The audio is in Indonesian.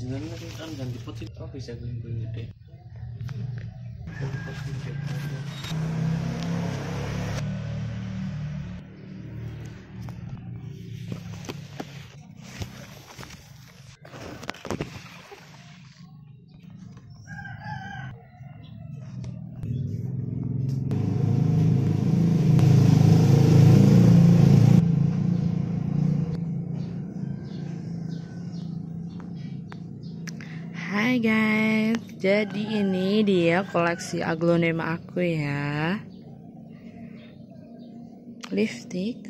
sebenarnya kan ganti pot sih oh bisa guling guling gede Pot gede. Hai guys, jadi ini dia koleksi aglonema aku ya. Lipstick